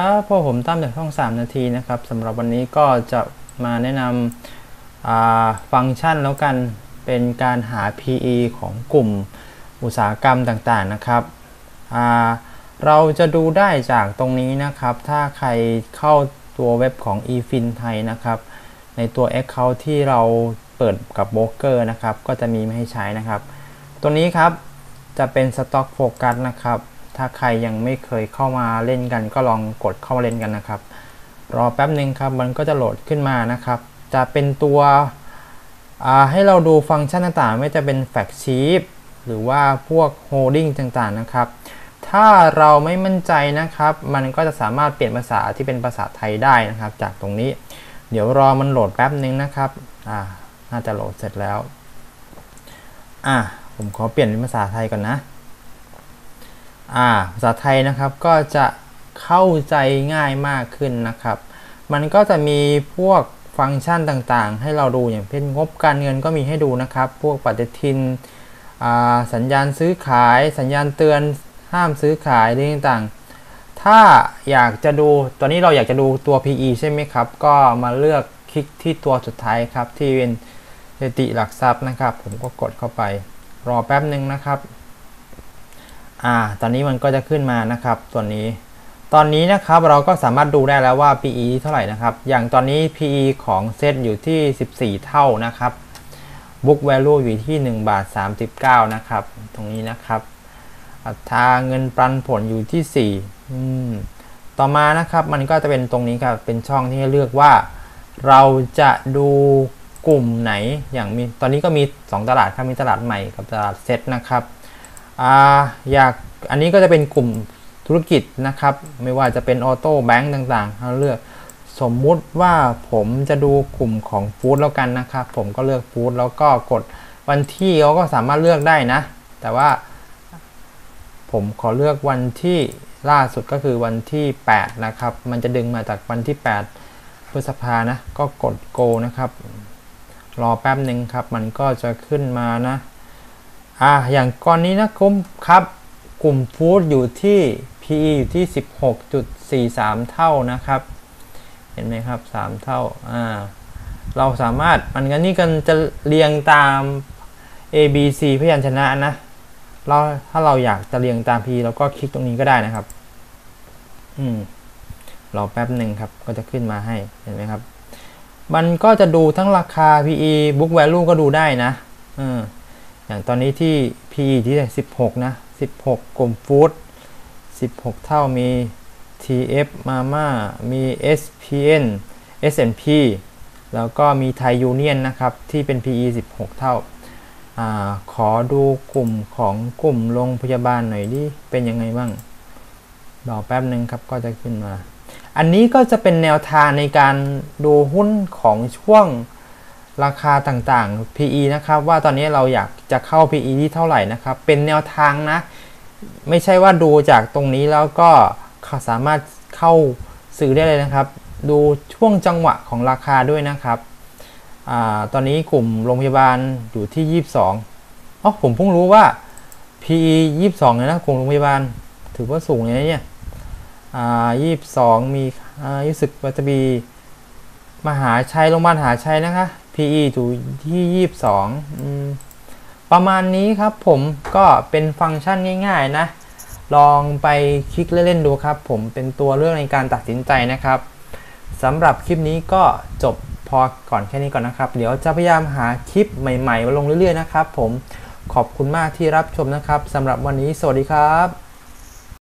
ครับพวกผมตั้มจากช่อง 3 นาทีนะครับสำหรับวันนี้ก็จะมาแนะนำฟังก์ชันแล้วกันเป็นการหา PE ของกลุ่มอุตสาหกรรมต่างๆนะครับ เราจะดูได้จากตรงนี้นะครับ ถ้าใครเข้าตัวเว็บของ eFin ไทยนะครับ ในตัว Account ที่เราเปิดกับโบรกเกอร์นะครับ ก็จะมีมาให้ใช้นะครับ ตัวนี้ครับจะเป็น Stock Focus นะครับ ถ้าใครยังไม่เคยเข้ามาเล่นกัน ก็ลองกดเข้ามาเล่นกันนะครับ รอแป๊บหนึ่งครับมันก็จะโหลดขึ้นมานะครับ จะเป็นตัวให้เราดูฟังก์ชันต่างๆ ไม่จะเป็น factsheet หรือว่าพวก holding ต่างๆนะครับ ถ้าเราไม่มั่นใจนะครับ มันก็จะสามารถเปลี่ยนภาษาที่เป็นภาษาไทยได้นะครับ จากตรงนี้ เดี๋ยวรอมันโหลดแป๊บนึงนะครับอ่าน่าจะโหลดเสร็จแล้วอ่าผมขอเปลี่ยนเป็นภาษาไทยก่อนนะ อ่าภาษาไทยนะครับก็จะเข้าใจง่ายมากขึ้นนะครับ มันก็จะมีพวกฟังก์ชันต่างๆ ให้เราดูอย่างเช่นงบการเงินก็มีให้ดูนะครับ พวกปฏิทินสัญญาณซื้อขาย สัญญาณเตือนห้ามซื้อขายเรื่องต่างๆ ถ้าอยากจะดูตอนนี้เราอยากจะดูตัว PE ใช่ไหมครับ ก็มาเลือกคลิกที่ตัวสุดท้ายครับที่เป็นสถิติหลักทรัพย์นะครับ ผมก็กดเข้าไปรอแป๊บหนึ่งนะครับ อ่า ตอนนี้มันก็จะขึ้นมานะครับตัวนี้ ตอนนี้นะครับเราก็สามารถดูได้แล้วว่า PE เท่าไหร่นะครับ อย่างตอนนี้ PE ของเซตอยู่ที่ 14 เท่านะครับ Book Value อยู่ที่ 1 บาท 39 นะครับ ตรงนี้นะครับ อัตราเงินปันผลอยู่ที่ 4 อืม ต่อมานะครับมันก็จะเป็นตรงนี้ครับเป็นช่องที่ให้เลือกว่า เราจะดูกลุ่มไหนอย่างมีตอนนี้ก็มี 2 ตลาดครับมีตลาดใหม่กับตลาดเซตนะครับ อยากอันนี้ก็จะเป็นกลุ่มธุรกิจนะครับ ไม่ว่าจะเป็นออโต้แบงก์ต่างๆเราเลือกสมมุติว่าผมจะดูกลุ่มของฟู้ดแล้วกันนะครับ ผมก็เลือกฟู้ดแล้วก็กดวันที่เขาก็สามารถเลือกได้นะ แต่ว่า ผมขอเลือกวันที่ล่าสุดก็คือวันที่8นะครับ มันจะดึงมาจากวันที่ 8 พฤษภานะ ก็กด go นะครับ รอแป๊บหนึ่งครับ มันก็จะขึ้นมานะ อ่าอย่างก้อนนี้นะครับครับ กลุ่มฟู้ดอยู่ที่ PE อยู่ที่ 16.43 เท่านะครับ เห็นไหมครับ 3 เท่าอ่าเราสามารถมันกันนี่กันจะเรียงตาม A B C พยัญชนะนะเราถ้าเราอยากจะเรียงตาม P เราก็คลิกตรงนี้ก็ได้นะครับ อืมรอแป๊บหนึ่งครับ ก็จะขึ้นมาให้ เห็นไหมครับ มันก็จะดูทั้งราคา PE book value ก็ดูได้นะ อืม อย่างตอนนี้ที่ PE ที่ 16 นะ 16 กลมฟู้ด16 เท่ามี TF Mama มี SPN S&P แล้วก็มีไทยยูเนียนนะครับ ที่เป็น PE 16 เท่าอขอดูกลุ่มของกลุ่มโรงพยาบาลหน่อยดิ เป็นยังไงบ้างรอแป๊บหนึ่งครับก็จะขึ้นมา อันนี้ก็จะเป็นแนวทางในการดูหุ้นของช่วง ราคาต่างๆ PE นะครับ ว่าตอนนี้เราอยากจะเข้า PE ที่เท่าไหร่นะครับ เป็นแนวทางนะ ไม่ใช่ว่าดูจากตรงนี้แล้วก็สามารถเข้าซื้อได้เลยนะครับ ดูช่วงจังหวะของราคาด้วยนะครับอตอนนี้กลุ่มโรงพยาบาลอยู่ที่ 22อ๋อผมเพิ่งรู้ว่า PE 22เลยนะกลุ่มโรงพยาบาล ถือว่าสูงเลยนะเนี่ยอ่า22 มีอ่ารู้สึกว่าจะมีมหาชัยโรงพยาบาลมหาชัยนะคะ PE อยู่ที่22 ประมาณนี้ครับผมก็เป็นฟังก์ชันง่าย ๆ นะ ลองไปคลิกเล่นๆดูครับ ผมเป็นตัวเรื่องในการตัดสินใจนะครับสำหรับคลิปนี้ก็จบพอก่อนแค่นี้ก่อนนะครับ เดี๋ยวจะพยายามหาคลิปใหม่ๆมาลงเรื่อยๆนะครับ ผมขอบคุณมากที่รับชมนะครับสำหรับวันนี้สวัสดีครับ